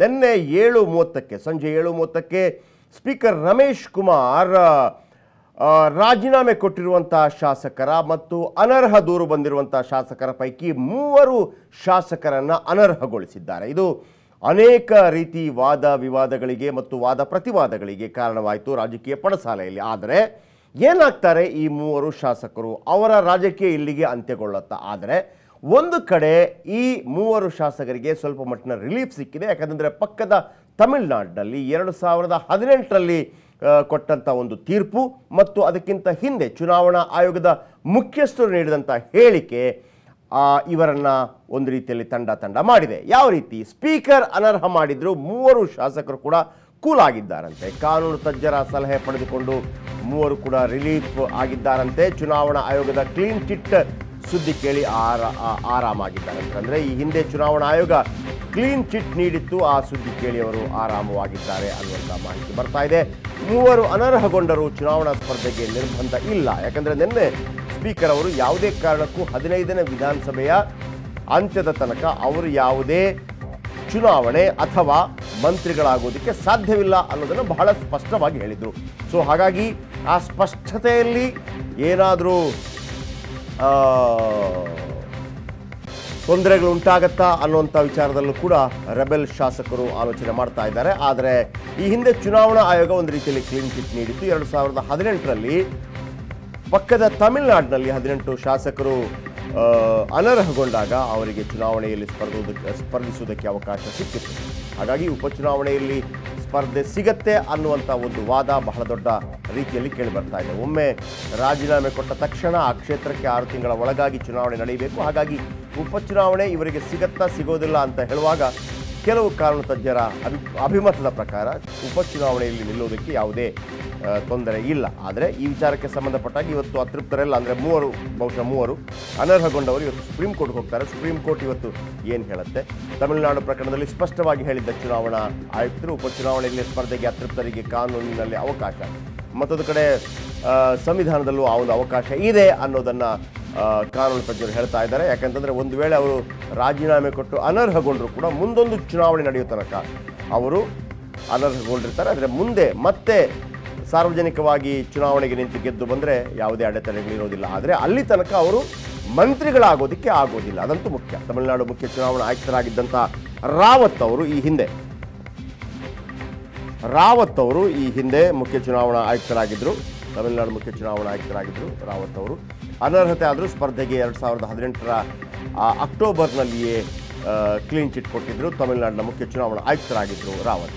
ನಿನ್ನೆ ಏಳು ಮೂವತ್ತಕ್ಕೆ, ಸಂಜೆ ಏಳು ಮೂವತ್ತಕ್ಕೆ ಸ್ಪೀಕರ್ ರಮೇಶ್ ಕುಮಾರ್ ರಾಜೀನಾಮೆ ಕೊಟ್ಟಿರುವಂತಹ ಶಾಸಕರ ಮತ್ತು ಅನರ್ಹ ದೂರು ಬಂದಿರುವಂತಹ ಶಾಸಕರ ಪೈಕಿ ಮೂವರು ಶಾಸಕರನ್ನು ಅನರ್ಹಗೊಳಿಸಿದ್ದಾರೆ. ಇದು ಅನೇಕ ರೀತಿ ವಾದ ವಿವಾದಗಳಿಗೆ ಮತ್ತು ವಾದ ಪ್ರತಿವಾದಗಳಿಗೆ ಕಾರಣವಾಯಿತು ರಾಜಕೀಯ ಪಡಸಾಲೆಯಲ್ಲಿ. ಆದರೆ ಏನಾಗ್ತಾರೆ ಈ ಮೂವರು ಶಾಸಕರು? ಅವರ ರಾಜಕೀಯ ಇಲ್ಲಿಗೆ ಅಂತ್ಯಗೊಳ್ಳುತ್ತಾ? ಆದರೆ ಒಂದು ಕಡೆ ಈ ಮೂವರು ಶಾಸಕರಿಗೆ ಸ್ವಲ್ಪ ಮಟ್ಟಿನ ರಿಲೀಫ್ ಸಿಕ್ಕಿದೆ. ಯಾಕಂದರೆ ಪಕ್ಕದ ತಮಿಳುನಾಡಿನಲ್ಲಿ ಎರಡು ಸಾವಿರದ ಹದಿನೆಂಟರಲ್ಲಿ ಕೊಟ್ಟಂಥ ಒಂದು ತೀರ್ಪು ಮತ್ತು ಅದಕ್ಕಿಂತ ಹಿಂದೆ ಚುನಾವಣಾ ಆಯೋಗದ ಮುಖ್ಯಸ್ಥರು ನೀಡಿದಂಥ ಹೇಳಿಕೆ ಇವರನ್ನು ಒಂದು ರೀತಿಯಲ್ಲಿ ತಂಡ ತಂಡ ಮಾಡಿದೆ. ಯಾವ ರೀತಿ? ಸ್ಪೀಕರ್ ಅನರ್ಹ ಮಾಡಿದ್ರು, ಮೂವರು ಶಾಸಕರು ಕೂಡ ಕೂಲ್ ಆಗಿದ್ದಾರಂತೆ ಕಾನೂನು ತಜ್ಞರ ಸಲಹೆ ಪಡೆದುಕೊಂಡು ಮೂವರು ಕೂಡ ರಿಲೀಫ್ ಆಗಿದ್ದಾರಂತೆ. ಚುನಾವಣಾ ಆಯೋಗದ ಕ್ಲೀನ್ ಚಿಟ್ ಸುದ್ದಿ ಕೇಳಿ ಆರ ಆರಾಮಾಗಿದ್ದಾರೆ ಅಂತಂದರೆ, ಈ ಹಿಂದೆ ಚುನಾವಣಾ ಆಯೋಗ ಕ್ಲೀನ್ ಚಿಟ್ ನೀಡಿತ್ತು, ಆ ಸುದ್ದಿ ಕೇಳಿ ಅವರು ಆರಾಮವಾಗಿದ್ದಾರೆ ಅನ್ನುವಂಥ ಮಾಹಿತಿ ಬರ್ತಾ ಇದೆ. ಮೂವರು ಅನರ್ಹಗೊಂಡರು ಚುನಾವಣಾ ಸ್ಪರ್ಧೆಗೆ ನಿರ್ಬಂಧ ಇಲ್ಲ. ಯಾಕಂದರೆ ನಿನ್ನೆ ಸ್ಪೀಕರ್ ಅವರು ಯಾವುದೇ ಕಾರಣಕ್ಕೂ ಹದಿನೈದನೇ ವಿಧಾನಸಭೆಯ ಅಂತ್ಯದ ತನಕ ಅವರು ಯಾವುದೇ ಚುನಾವಣೆ ಅಥವಾ ಮಂತ್ರಿಗಳಾಗೋದಕ್ಕೆ ಸಾಧ್ಯವಿಲ್ಲ ಅನ್ನೋದನ್ನು ಬಹಳ ಸ್ಪಷ್ಟವಾಗಿ ಹೇಳಿದರು. ಸೊ, ಹಾಗಾಗಿ ಆ ಸ್ಪಷ್ಟತೆಯಲ್ಲಿ ಏನಾದರೂ ತೊಂದರೆಗಳು ಉಂಟಾಗತ್ತಾ ಅನ್ನುವಂಥ ವಿಚಾರದಲ್ಲೂ ಕೂಡ ರೆಬೆಲ್ ಶಾಸಕರು ಆಲೋಚನೆ ಮಾಡ್ತಾ ಇದ್ದಾರೆ. ಆದರೆ ಈ ಹಿಂದೆ ಚುನಾವಣಾ ಆಯೋಗ ಒಂದು ರೀತಿಯಲ್ಲಿ ಕ್ಲೀನ್ ಚಿಟ್ ನೀಡಿತ್ತು. ಎರಡು ಸಾವಿರದ ಹದಿನೆಂಟರಲ್ಲಿ ಪಕ್ಕದ ತಮಿಳುನಾಡಿನಲ್ಲಿ ಹದಿನೆಂಟು ಶಾಸಕರು ಅನರ್ಹಗೊಂಡಾಗ ಅವರಿಗೆ ಚುನಾವಣೆಯಲ್ಲಿ ಸ್ಪರ್ಧಿಸುವುದಕ್ಕೆ ಅವಕಾಶ ಸಿಕ್ಕಿತ್ತು. ಹಾಗಾಗಿ ಉಪಚುನಾವಣೆಯಲ್ಲಿ ಸ್ಪರ್ಧೆ ಸಿಗತ್ತೆ ಅನ್ನುವಂಥ ಒಂದು ವಾದ ಬಹಳ ದೊಡ್ಡ ರೀತಿಯಲ್ಲಿ ಕೇಳಿಬರ್ತಾ ಇದೆ. ಒಮ್ಮೆ ರಾಜೀನಾಮೆ ಕೊಟ್ಟ ತಕ್ಷಣ ಆ ಕ್ಷೇತ್ರಕ್ಕೆ ಆರು ತಿಂಗಳ ಒಳಗಾಗಿ ಚುನಾವಣೆ ನಡೆಯಬೇಕು. ಹಾಗಾಗಿ ಉಪಚುನಾವಣೆ ಇವರಿಗೆ ಸಿಗತ್ತಾ ಸಿಗೋದಿಲ್ಲ ಅಂತ ಹೇಳುವಾಗ ಕೆಲವು ಕಾನೂನು ತಜ್ಞರ ಅಭಿ, ಅಭಿಮತದ ಪ್ರಕಾರ ಉಪಚುನಾವಣೆಯಲ್ಲಿ ನಿಲ್ಲುವುದಕ್ಕೆ ಯಾವುದೇ ತೊಂದರೆ ಇಲ್ಲ. ಆದರೆ ಈ ವಿಚಾರಕ್ಕೆ ಸಂಬಂಧಪಟ್ಟಾಗಿ ಇವತ್ತು ಅತೃಪ್ತರೆಲ್ಲ ಅಂದರೆ ಮೂವರು, ಬಹುಶಃ ಮೂವರು ಅನರ್ಹಗೊಂಡವರು ಇವತ್ತು ಸುಪ್ರೀಂ ಕೋರ್ಟ್ಗೆ ಹೋಗ್ತಾರೆ. ಸುಪ್ರೀಂ ಕೋರ್ಟ್ ಇವತ್ತು ಏನು ಹೇಳುತ್ತೆ? ತಮಿಳುನಾಡು ಪ್ರಕರಣದಲ್ಲಿ ಸ್ಪಷ್ಟವಾಗಿ ಹೇಳಿದ್ದ ಚುನಾವಣಾ ಆಯುಕ್ತರು ಉಪಚುನಾವಣೆಯಲ್ಲಿ ಸ್ಪರ್ಧೆಗೆ ಅತೃಪ್ತರಿಗೆ ಕಾನೂನಿನಲ್ಲಿ ಅವಕಾಶ. ಮತ್ತೊಂದು ಕಡೆ ಸಂವಿಧಾನದಲ್ಲೂ ಆ ಒಂದು ಅವಕಾಶ ಇದೆ ಅನ್ನೋದನ್ನು ಕಾನೂನು ತಜ್ಞರು ಹೇಳ್ತಾ ಇದ್ದಾರೆ. ಯಾಕಂತಂದರೆ ಒಂದು ವೇಳೆ ಅವರು ರಾಜೀನಾಮೆ ಕೊಟ್ಟು ಅನರ್ಹಗೊಂಡರೂ ಕೂಡ ಮುಂದೊಂದು ಚುನಾವಣೆ ನಡೆಯೋ ತನಕ ಅವರು ಅನರ್ಹಗೊಂಡಿರ್ತಾರೆ. ಆದರೆ ಮುಂದೆ ಮತ್ತೆ ಸಾರ್ವಜನಿಕವಾಗಿ ಚುನಾವಣೆಗೆ ನಿಂತು ಗೆದ್ದು ಬಂದರೆ ಯಾವುದೇ ಅಡೆತಡೆಗಳಿರೋದಿಲ್ಲ ಆದರೆ ಅಲ್ಲಿ ತನಕ ಅವರು ಮಂತ್ರಿಗಳಾಗೋದಕ್ಕೆ ಆಗೋದಿಲ್ಲ. ಅದಂತೂ ಮುಖ್ಯ. ತಮಿಳುನಾಡು ಮುಖ್ಯ ಚುನಾವಣಾ ಆಯುಕ್ತರಾಗಿದ್ದಂಥ ರಾವತ್ ಅವರು ಈ ಹಿಂದೆ. ರಾವತ್ ಅವರು ಈ ಹಿಂದೆ ಮುಖ್ಯ ಚುನಾವಣಾ ಆಯುಕ್ತರಾಗಿದ್ದರು ತಮಿಳುನಾಡು ಮುಖ್ಯ ಚುನಾವಣಾ ಆಯುಕ್ತರಾಗಿದ್ದರು ರಾವತ್ ಅವರು. ಅನರ್ಹತೆ ಆದರೂ ಸ್ಪರ್ಧೆಗೆ ಎರಡು ಸಾವಿರದ ಹದಿನೆಂಟರ ಅಕ್ಟೋಬರ್ನಲ್ಲಿಯೇ ಕ್ಲೀನ್ ಚಿಟ್ ಕೊಟ್ಟಿದ್ದರು. ತಮಿಳುನಾಡಿನ ಮುಖ್ಯ ಚುನಾವಣಾ ಆಯುಕ್ತರಾಗಿದ್ದರು ರಾವತ್.